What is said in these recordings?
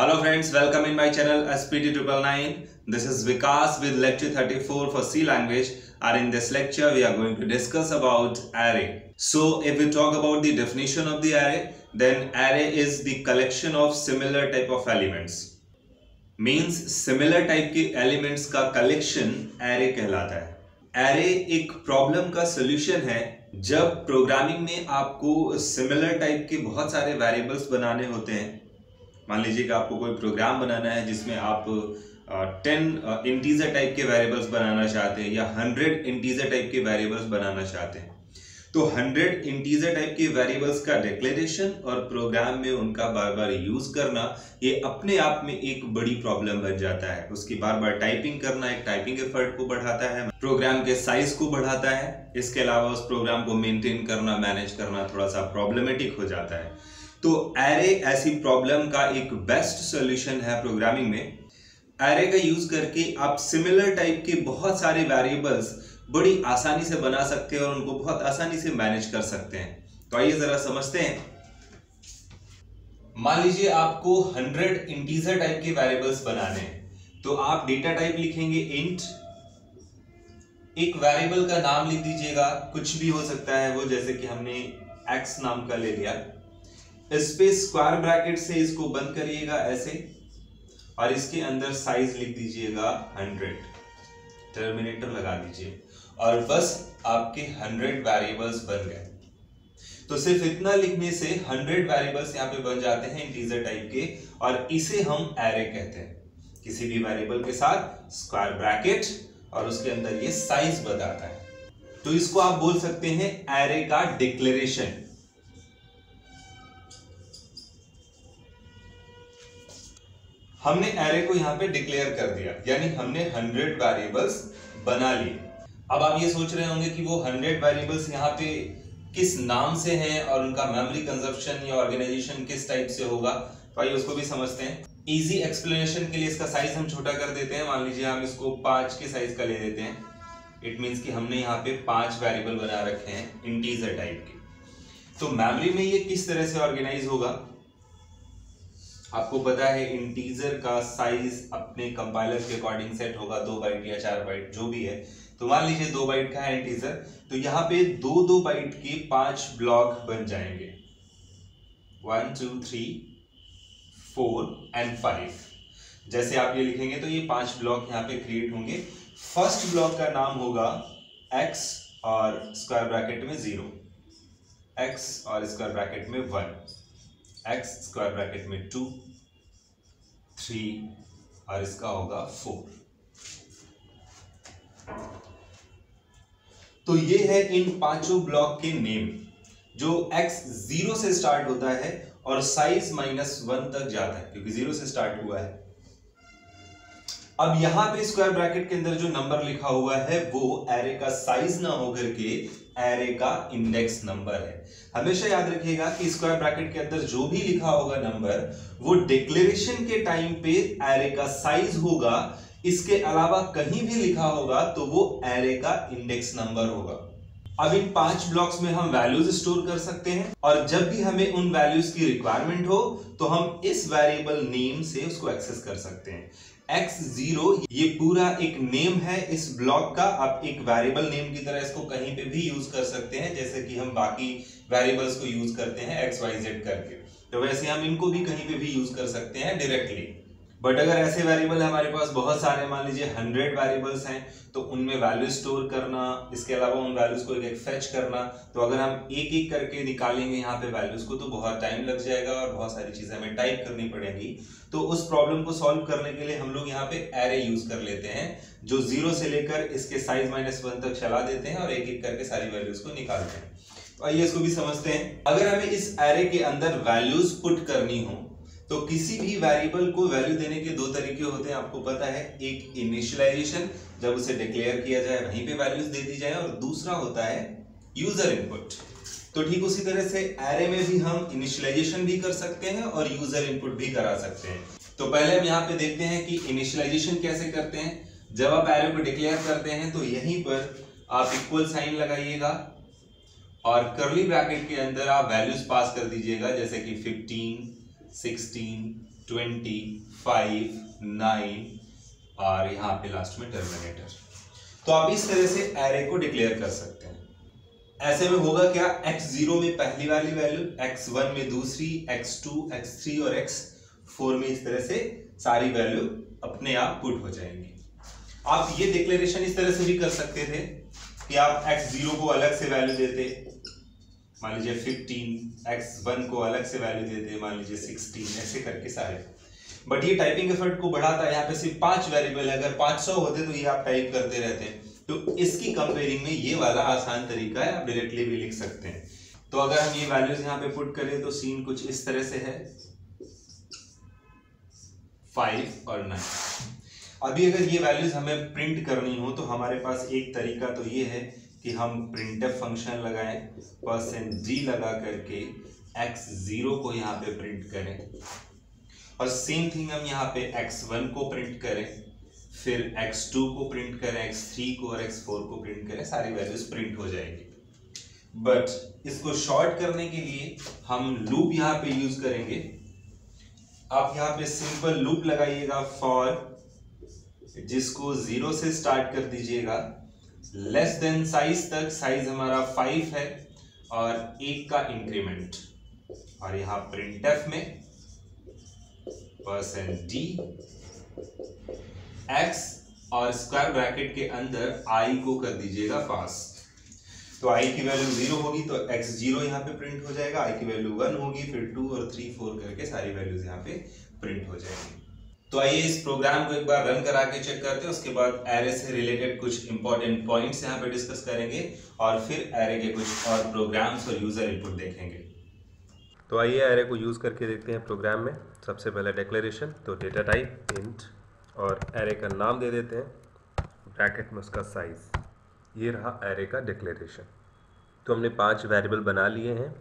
Hello friends welcome in my channel SPT triple nine this is Vikas with lecture 34 for C language are in this lecture we are going to discuss about array so if you talk about the definition of the array then array is the collection of similar type of elements means similar type के elements का collection array कहलाता है. Array एक problem का solution है जब programming में आपको सिमिलर टाइप के बहुत सारे वेरिएबल्स बनाने होते हैं. मान लीजिए कि आपको कोई प्रोग्राम बनाना है जिसमें आप टेन इंटीजर टाइप के वेरिएबल्स बनाना चाहते हैं या हंड्रेड इंटीजर टाइप के वेरिएबल्स बनाना चाहते हैं। तो हंड्रेड इंटीजर टाइप के वेरिएबल्स का डिक्लेरेशन और प्रोग्राम में उनका बार बार यूज़ करना, ये अपने आप में एक बड़ी प्रॉब्लम बन जाता है। उसकी बार बार टाइपिंग करना एक टाइपिंग एफर्ट को बढ़ाता है प्रोग्राम के साइज़ को बढ़ाता है। इसके अलावा उस प्रोग्राम को मेंटेन करना मैनेज करना थोड़ा सा प्रॉब्लमेटिक हो जाता है। तो एरे ऐसी प्रॉब्लम का एक बेस्ट सोल्यूशन है प्रोग्रामिंग में। एरे का यूज़ करके आप सिमिलर टाइप के बहुत सारे वेरिएबल्स बड़ी आसानी से बना सकते हैं और उनको बहुत आसानी से मैनेज कर सकते हैं। तो आइए जरा समझते हैं। मान लीजिए आपको 100 इंटीजर टाइप के वेरिएबल्स बनाने हैं। तो आप डेटा टाइप लिखेंगे इंट एक वेरिएबल का नाम लिख दीजिएगा, कुछ भी हो सकता है वो, जैसे कि हमने एक्स नाम का ले लिया। पे स्क्वायर ब्रैकेट से इसको बंद करिएगा ऐसे, और इसके अंदर साइज़ लिख दीजिएगा 100 टर्मिनेटर लगा दीजिए, और बस आपके 100 वेरिएबल्स बन गए। तो सिर्फ़ इतना लिखने से 100 वेरिएबल्स यहाँ पे बन जाते हैं इंटीजर टाइप के, और इसे हम एरे कहते हैं। किसी भी वेरिएबल के साथ स्क्वायर ब्रैकेट और उसके अंदर ये साइज़ बताता है। तो इसको आप बोल सकते हैं एरे का डिक्लेरेशन हमने एरे को यहाँ पे डिक्लेयर कर दिया, यानी हमने 100 वेरिएबल्स बना लिए। अब आप ये सोच रहे होंगे कि वो 100 वेरिएबल्स यहाँ पे किस नाम से हैं और उनका मेमोरी कंजप्शन या ऑर्गेनाइजेशन किस टाइप से होगा? तो आइए उसको भी समझते हैं। इजी एक्सप्लेनेशन के लिए इसका साइज़ हम छोटा कर देते हैं। मान लीजिए हम इसको पाँच के साइज़ का ले देते हैं। इट मीन्स कि हमने यहाँ पे पाँच वेरिएबल बना रखे हैं इंटीजर टाइप के। तो मेमोरी में ये किस तरह से ऑर्गेनाइज होगा? आपको पता है इंटीजर का साइज़ अपने कंपाइलर के अकॉर्डिंग सेट होगा, दो बाइट या चार बाइट जो भी है। तो मान लीजिए दो बाइट का है इंटीजर तो यहाँ पे दो दो बाइट के पाँच ब्लॉक बन जाएँगे। One two three four and five जैसे आप ये लिखेंगे तो ये पाँच ब्लॉक यहाँ पे क्रिएट होंगे। फ़र्स्ट ब्लॉक का नाम होगा एक्स और स्क्वायर ब्रैकेट में ज़ीरो एक्स और स्क्वायर ब्रैकेट में वन एक्स स्क्वायर ब्रैकेट में टू थ्री और इसका होगा फोर तो ये है इन पाँचों ब्लॉक के नेम जो x ज़ीरो से स्टार्ट होता है और साइज़ माइनस वन तक जाता है, क्योंकि ज़ीरो से स्टार्ट हुआ है। अब यहाँ पे स्क्वायर ब्रैकेट के अंदर जो नंबर लिखा हुआ है, वो एरे का साइज़ ना होकर के एरे का इंडेक्स नंबर है। हमेशा याद रखिएगा कि स्क्वायर ब्रैकेट के अंदर जो भी लिखा होगा नंबर वो डिक्लेरेशन के टाइम पे एरे का साइज़ होगा। इसके अलावा कहीं भी लिखा होगा तो वो एरे का इंडेक्स नंबर होगा। अब इन पाँच ब्लॉक्स में हम वैल्यूज़ स्टोर कर सकते हैं और जब भी हमें उन वैल्यूज़ की रिक्वायरमेंट हो तो हम इस वेरिएबल नेम से उसको एक्सेस कर सकते हैं। एक्स ज़ीरो ये पूरा एक नेम है इस ब्लॉक का। आप एक वेरिएबल नेम की तरह इसको कहीं पे भी यूज़ कर सकते हैं, जैसे कि हम बाकी वेरिएबल्स को यूज़ करते हैं एक्स वाई जेड करके। तो वैसे हम इनको भी कहीं पे भी यूज़ कर सकते हैं डायरेक्टली बट अगर ऐसे वेरिएबल हमारे पास बहुत सारे मान लीजिए हंड्रेड वेरिएबल्स हैं तो उनमें वैल्यू स्टोर करना, इसके अलावा उन वैल्यूज़ को एक एक फेच करना तो अगर हम एक एक करके निकालेंगे यहाँ पे वैल्यूज़ को तो बहुत टाइम लग जाएगा और बहुत सारी चीज़ें हमें टाइप करनी पड़ेगी। तो उस प्रॉब्लम को सॉल्व करने के लिए हम लोग यहाँ पे एरे यूज़ कर लेते हैं, जो ज़ीरो से लेकर इसके साइज़ माइनस वन तक चला देते हैं और एक एक करके सारी वैल्यूज़ को निकालते हैं। तो आइए इसको भी समझते हैं। अगर हमें इस एरे के अंदर वैल्यूज़ पुट करनी हो तो किसी भी वेरिएबल को वैल्यू देने के दो तरीके होते हैं, आपको पता है। एक इनिशियलाइजेशन जब उसे डिक्लेयर किया जाए, वहीं पे वैल्यूज़ दे दी जाए, और दूसरा होता है यूज़र इनपुट तो ठीक उसी तरह से एरे में भी हम इनिशियलाइजेशन भी कर सकते हैं और यूज़र इनपुट भी करा सकते हैं। तो पहले हम यहाँ पे देखते हैं कि इनिशियलाइजेशन कैसे करते हैं। जब आप एरे को डिक्लेयर करते हैं तो यहीं पर आप इक्वल साइन लगाइएगा और करली ब्रैकेट के अंदर आप वैल्यूज़ पास कर दीजिएगा, जैसे कि 15 16 ट्वेंटी फाइव नाइन और यहाँ पे लास्ट में टर्मिनेटर तो आप इस तरह से एरे को डिक्लेयर कर सकते हैं। ऐसे में होगा क्या? X ज़ीरो में पहली वाली वैल्यू x वन में दूसरी, x टू x थ्री और x फोर में इस तरह से सारी वैल्यू अपने आप पुट हो जाएँगी। आप ये डिक्लेरेशन इस तरह से भी कर सकते थे कि आप x ज़ीरो को अलग से वैल्यू देते मान लीजिए 15 x वन को अलग से वैल्यू देते मान लीजिए 16 ऐसे करके सारे। बट ये टाइपिंग एफर्ट को बढ़ाता है, यहाँ पे सिर्फ़ पाँच वेरिएबल है, अगर 500 होते तो ये आप टाइप करते रहते हैं। तो इसकी कंपेयरिंग में ये वाला आसान तरीका है, आप डायरेक्टली भी लिख सकते हैं। तो अगर हम ये वैल्यूज़ यहाँ पे पुट करें तो सीन कुछ इस तरह से है। फाइव और नाइन अभी अगर ये वैल्यूज़ हमें प्रिंट करनी हो तो हमारे पास एक तरीका तो ये है कि हम प्रिंटफ फ़ंक्शन लगाएँ परसेंट जी लगा करके एक्स ज़ीरो को यहाँ पे प्रिंट करें। और सेम थिंग हम यहाँ पे एक्स वन को प्रिंट करें, फिर एक्स टू को प्रिंट करें एक्स थ्री को और एक्स फोर को प्रिंट करें, सारी वैल्यूज़ प्रिंट हो जाएगी। बट इसको शॉर्ट करने के लिए हम लूप यहाँ पे यूज़ करेंगे। आप यहाँ पे सिंपल लूप लगाइएगा फॉर जिसको ज़ीरो से स्टार्ट कर दीजिएगा। लेस देन साइज़ तक साइज़ हमारा फाइव है और एक का इंक्रीमेंट और यहाँ प्रिंट एफ़ में परसेंट डी एक्स और स्क्वायर ब्रैकेट के अंदर आई को कर दीजिएगा फास्ट तो आई की वैल्यू ज़ीरो होगी तो एक्स ज़ीरो यहाँ पे प्रिंट हो जाएगा आई की वैल्यू वन होगी, फिर टू और थ्री फोर करके सारी वैल्यूज़ यहाँ पे प्रिंट हो जाएँगी। तो आइए इस प्रोग्राम को एक बार रन करा के चेक करते हैं, उसके बाद एरे से रिलेटेड कुछ इंपॉर्टेंट पॉइंट्स यहाँ पे डिस्कस करेंगे और फिर एरे के कुछ और प्रोग्राम्स और यूज़र इनपुट देखेंगे। तो आइए एरे को यूज़ करके देखते हैं प्रोग्राम में। सबसे पहले डिक्लेरेशन तो डेटा टाइप इंट और एरे का नाम दे देते हैं। ब्रैकेट में उसका साइज़ ये रहा एरे का डिक्लेरेशन तो हमने पाँच वेरिएबल बना लिए हैं।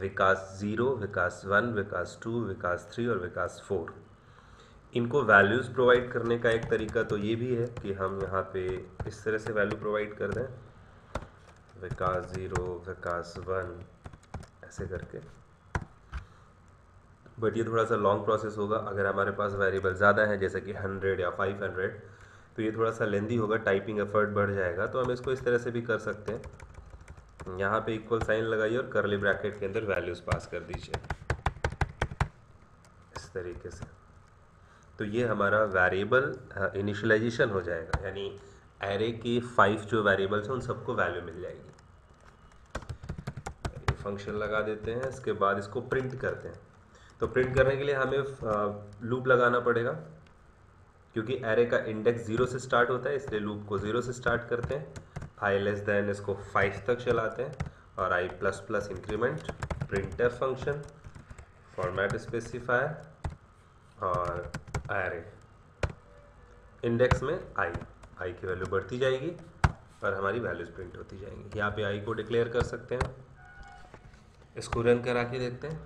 Vikas zero Vikas one Vikas two Vikas three और विकास फोर इनको वैल्यूज़ प्रोवाइड करने का एक तरीका तो ये भी है कि हम यहाँ पे इस तरह से वैल्यू प्रोवाइड कर दें। विकास ज़ीरो विकास वन ऐसे करके। बट ये थोड़ा सा लॉन्ग प्रोसेस होगा। अगर हमारे पास वेरिएबल ज़्यादा है, जैसे कि हंड्रेड या फाइव हंड्रेड तो ये थोड़ा सा लेंदी होगा टाइपिंग एफर्ट बढ़ जाएगा। तो हम इसको इस तरह से भी कर सकते हैं। यहाँ पे इक्वल साइन लगाइए और करली ब्रैकेट के अंदर वैल्यूज़ पास कर दीजिए। इस तरीके से। तो ये हमारा वेरिएबल इनिशलाइजेशन हो जाएगा। यानी एरे के फाइव जो वेरिएबल्स हैं, उन सबको वैल्यू मिल जाएगी। फ़ंक्शन लगा देते हैं, इसके बाद इसको प्रिंट करते हैं। तो प्रिंट करने के लिए हमें लूप लगाना पड़ेगा, क्योंकि एरे का इंडेक्स ज़ीरो से स्टार्ट होता है, इसलिए लूप को ज़ीरो से स्टार्ट करते हैं। आई लेस देन इसको फाइव तक चलाते हैं, और I plus plus increment print function format specifier और एरे इंडेक्स में आई आई की वैल्यू बढ़ती जाएगी और हमारी वैल्यूज़ प्रिंट होती जाएँगी। यहाँ पे आई को डिक्लेयर कर सकते हैं। इसको रन करा के देखते हैं।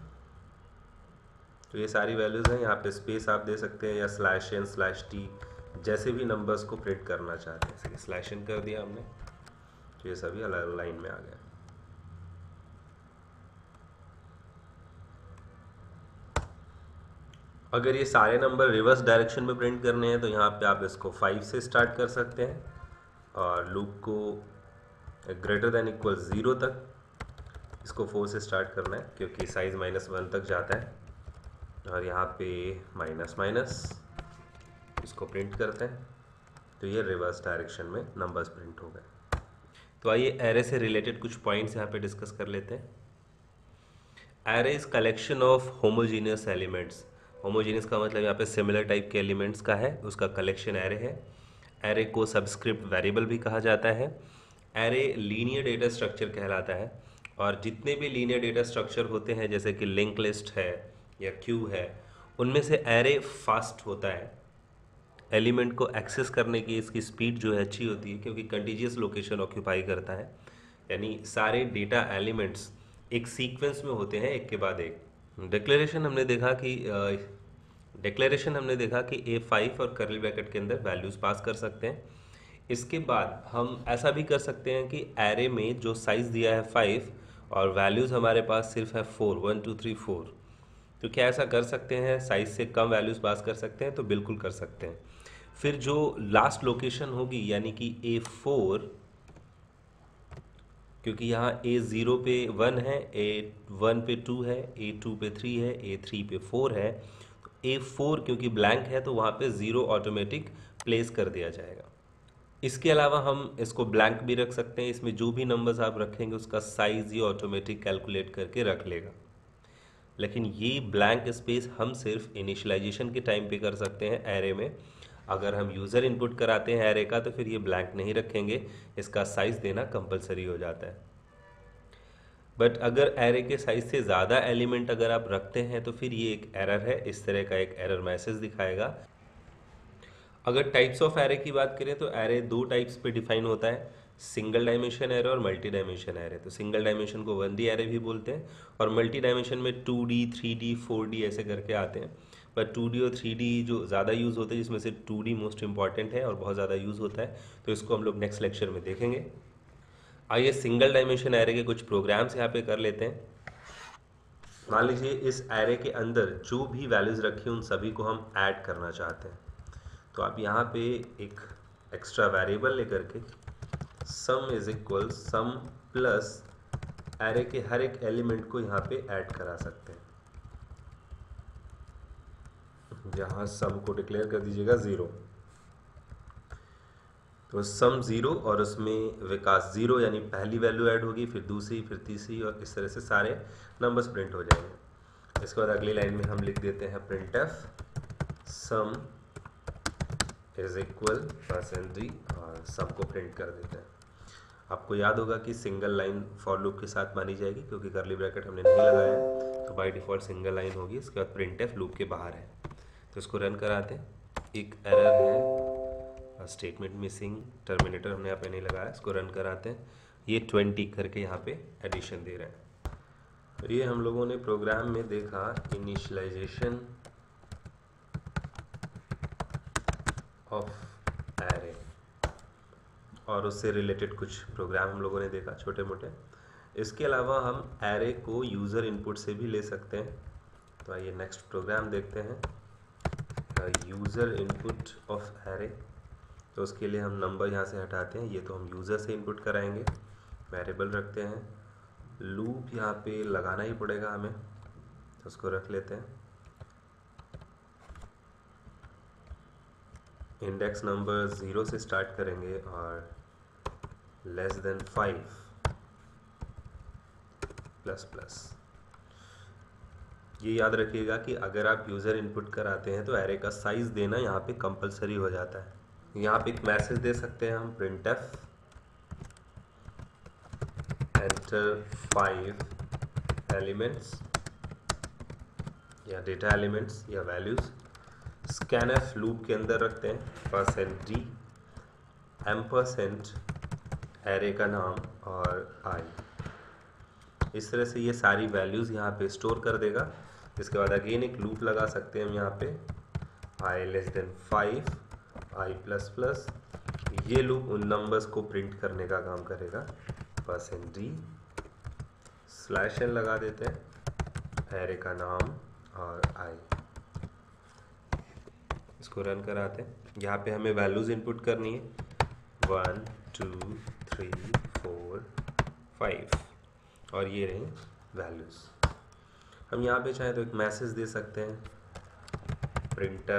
तो ये सारी वैल्यूज़ हैं। यहाँ पे स्पेस आप दे सकते हैं या स्लैश एन स्लैश टी जैसे भी नंबर्स को प्रिंट करना चाहते हैं। स्लैश एन कर दिया हमने। तो ये सभी अलग लाइन में आ गया अगर ये सारे नंबर रिवर्स डायरेक्शन में प्रिंट करने हैं तो यहाँ पे आप इसको फाइव से स्टार्ट कर सकते हैं। और लूप को ग्रेटर देन इक्वल ज़ीरो तक इसको फोर से स्टार्ट करना है, क्योंकि साइज़ माइनस वन तक जाता है। और यहाँ पे माइनस माइनस इसको प्रिंट करते हैं। तो ये रिवर्स डायरेक्शन में नंबर्स प्रिंट हो गए। तो आइए एरे से रिलेटेड कुछ पॉइंट्स यहाँ पे डिस्कस कर लेते हैं। Array is collection of homogeneous elements homogeneous का मतलब यहाँ पे सिमिलर टाइप के एलिमेंट्स का है, उसका कलेक्शन एरे है। एरे को सबस्क्रिप्ट वेरिएबल भी कहा जाता है। एरे लीनियर डेटा स्ट्रक्चर कहलाता है। और जितने भी लीनियर डेटा स्ट्रक्चर होते हैं, जैसे कि लिंक लिस्ट है या क्यू है, उनमें से एरे फास्ट होता है। एलिमेंट को एक्सेस करने की इसकी स्पीड जो है अच्छी होती है, क्योंकि कंटिजियस लोकेशन ऑक्यूपाई करता है। यानी सारे डेटा एलिमेंट्स एक सीक्वेंस में होते हैं, एक के बाद एक। डिक्लेरेशन हमने देखा कि डिक्लेरेशन हमने देखा कि ए फाइव और करली ब्रैकेट के अंदर वैल्यूज़ पास कर सकते हैं। इसके बाद हम ऐसा भी कर सकते हैं कि एरे में जो साइज़ दिया है फाइव और वैल्यूज़ हमारे पास सिर्फ़ है four one two three four तो क्या ऐसा कर सकते हैं? साइज़ से कम वैल्यूज़ पास कर सकते हैं तो बिल्कुल कर सकते हैं। फिर जो लास्ट लोकेशन होगी, यानी कि ए फोर क्योंकि यहाँ ए ज़ीरो पे वन है ए वन पे टू है ए टू पे थ्री है ए थ्री पे फोर है। ए फोर क्योंकि ब्लैंक है तो वहाँ पे ज़ीरो ऑटोमेटिक प्लेस कर दिया जाएगा। इसके अलावा हम इसको ब्लैंक भी रख सकते हैं। इसमें जो भी नंबर्स आप रखेंगे, उसका साइज़ ही ऑटोमेटिक कैलकुलेट करके रख लेगा। लेकिन ये ब्लैंक स्पेस हम सिर्फ़ इनिशलाइजेशन के टाइम पे कर सकते हैं एरे में। अगर हम यूज़र इनपुट कराते हैं एरे का तो फिर ये ब्लैंक नहीं रखेंगे। इसका साइज़ देना कंपलसरी हो जाता है। बट अगर एरे के साइज़ से ज़्यादा एलिमेंट अगर आप रखते हैं तो फिर ये एक एरर है। इस तरह का एक एरर मैसेज दिखाएगा। अगर टाइप्स ऑफ़ एरे की बात करें तो एरे दो टाइप्स पे डिफाइन होता है। सिंगल डायमेंशन एरे और मल्टी डायमेंशन एरे तो सिंगल डायमेंशन को वन डी एरे भी बोलते हैं और मल्टी डायमेंशन में two D three D four D ऐसे करके आते हैं। पर टू डी और थ्री डी जो ज़्यादा यूज़ होते हैं, जिसमें से टू डी मोस्ट इंपॉर्टेंट है और बहुत ज़्यादा यूज़ होता है तो इसको हम लोग नेक्स्ट लेक्चर में देखेंगे। आइए सिंगल डायमेंशन एरे के कुछ प्रोग्राम्स यहाँ पे कर लेते हैं। मान लीजिए इस एरे के अंदर जो भी वैल्यूज़ रखी उन सभी को हम ऐड करना चाहते हैं। तो आप यहाँ पे एक एक्स्ट्रा वेरिएबल लेकर के sum is equal sum plus array के हर एक एलिमेंट को यहाँ पे ऐड करा सकते हैं। यहाँ सम को डिक्लेयर कर दीजिएगा ज़ीरो तो सम ज़ीरो और उसमें विकास ज़ीरो यानी पहली वैल्यू ऐड होगी, फिर दूसरी, फिर तीसरी और इस तरह से सारे नंबर्स प्रिंट हो जाएँगे। इसके बाद अगली लाइन में हम लिख देते हैं print f sum is equal percent d और सबको प्रिंट कर देते हैं। आपको याद होगा कि सिंगल लाइन फॉर लूप के साथ मानी जाएगी, क्योंकि करली ब्रैकेट हमने नहीं लगाया तो बाय डिफ़ॉल्ट सिंगल लाइन होगी, इसके बाद प्रिंट एफ़ लूप के बाहर है। तो इसको रन कराते एक एरर है। स्टेटमेंट मिसिंग टर्मिनेटर हमने यहाँ पे नहीं लगाया। इसको रन कराते हैं। ये ट्वेंटी करके यहाँ पे एडिशन दे रहे हैं। और ये हम लोगों ने प्रोग्राम में देखा। इनिशलाइजेशन ऑफ़ एरे और उससे रिलेटेड कुछ प्रोग्राम हम लोगों ने देखा छोटे मोटे इसके अलावा हम एरे को यूज़र इनपुट से भी ले सकते हैं। तो आइए नेक्स्ट प्रोग्राम देखते हैं। यूज़र इनपुट ऑफ़ एरे तो उसके लिए हम नंबर यहाँ से हटाते हैं। ये तो हम यूज़र से इनपुट कराएँगे। वेरिएबल रखते हैं। लूप यहाँ पे लगाना ही पड़ेगा हमें। तो उसको रख लेते हैं। इंडेक्स नंबर ज़ीरो से स्टार्ट करेंगे और less than five plus plus ये याद रखिएगा कि अगर आप यूज़र इनपुट कराते हैं तो एरे का साइज़ देना यहाँ पे कंपलसरी हो जाता है। यहाँ पे एक मैसेज दे सकते हैं हम print f enter five elements या डेटा एलिमेंट्स या वैल्यूज़ स्कैन एफ़ लूप के अंदर रखते हैं percent D M percent array का नाम और आई इस तरह से ये सारी वैल्यूज़ यहाँ पे स्टोर कर देगा। इसके बाद अगेन एक लूप लगा सकते हैं हम यहाँ पे। I less than five I plus plus ये लूप उन नंबर्स को प्रिंट करने का काम करेगा। परसेंट डी स्लैश एन लगा देते हैं। एरे का नाम और आई इसको रन कराते हैं। यहाँ पे हमें वैल्यूज़ इनपुट करनी है। One two three four five और ये रहे वैल्यूज़ हम यहाँ पे चाहें तो एक मैसेज दे सकते हैं। Print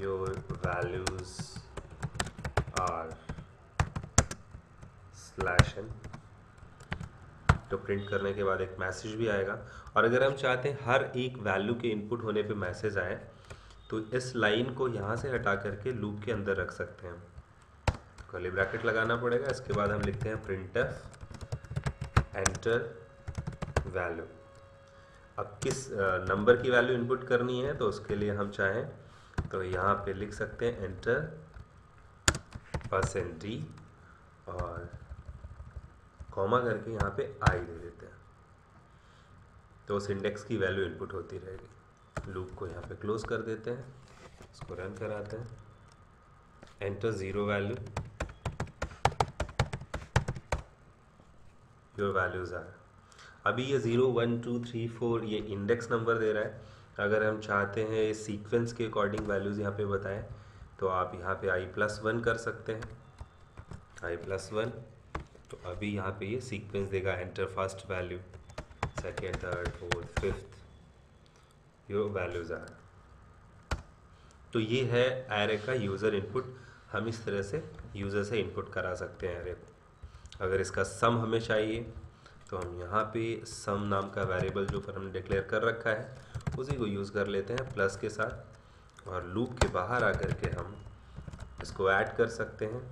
your values are slash n तो प्रिंट करने के बाद एक मैसेज भी आएगा। और अगर हम चाहते हैं हर एक वैल्यू के इनपुट होने पे मैसेज आए तो इस लाइन को यहाँ से हटा करके लूप के अंदर रख सकते हैं। कर्ली ब्रैकेट लगाना पड़ेगा। इसके बाद हम लिखते हैं प्रिंट एंटर वैल्यू अब किस नंबर की वैल्यू इनपुट करनी है तो उसके लिए हम चाहें तो यहाँ पे लिख सकते हैं एंटर परसेंट डी और कॉमा करके यहाँ पे आई दे देते हैं। तो उस इंडेक्स की वैल्यू इनपुट होती रहेगी। लूप को यहाँ पे क्लोज कर देते हैं इसको रन कराते हैं। Enter zero value your values are अभी ये zero one two three four ये इंडेक्स नंबर दे रहा है। अगर हम चाहते हैं सीक्वेंस के अकॉर्डिंग वैल्यूज़ यहाँ पे बताएँ तो आप यहाँ पे आई प्लस वन कर सकते हैं। आई प्लस वन तो अभी यहाँ पे ये सीक्वेंस देगा enter first value second third fourth fifth your values are तो ये है एरे का यूज़र इनपुट हम इस तरह से यूज़र से इनपुट करा सकते हैं एरे को। अगर इसका सम हमें चाहिए तो हम यहाँ पे सम नाम का वेरिएबल जो पर हमने डिक्लेयर कर रखा है, उसी को यूज़ कर लेते हैं प्लस के साथ और लूप के बाहर आकर के हम इसको ऐड कर सकते हैं।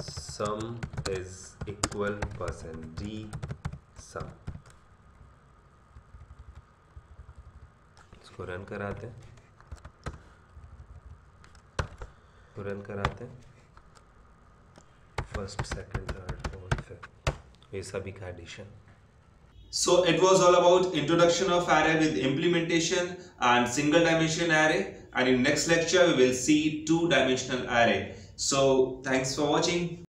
Sum is equal percent d sum इसको रन कराते हैं। रन कराते हैं। First second third fourth fifth ये सभी का edition So it was all about introduction of array with implementation and single dimension array and in next lecture we will see two dimensional array. So thanks for watching.